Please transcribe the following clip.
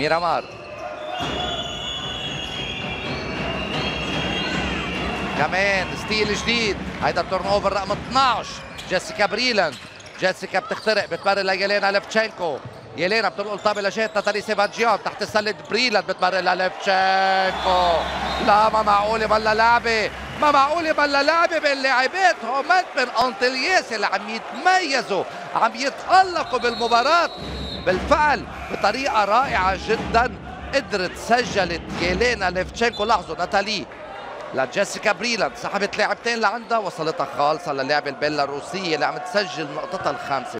ميرامار. كمان steal جديد. هيدا ال turnover رقم 12 جيسيكا بريلاند جيسيكا بتخترق بتمرر ليلينا ليفتشينكو. يلينا بتنقل طابة لجهة ناتالي سيفاجيان تحت السلة بريلاند بتمرر لليفتشينكو لا ما معقولة بلا لعبة. ما معقولة بلا لعبة بين لاعبات هومنتمن انطلياس اللي عم يتميزوا عم يتألقوا بالمباراة. بالفعل بطريقة رائعة جدا. قدرت سجلت يلينا ليفتشينكو لاحظوا ناتالي لجيسيكا بريلاند سحبت لاعبتين لعندها وصلتها خالصة للاعبة البيلاروسية اللي عم تسجل نقطتها الخامسة.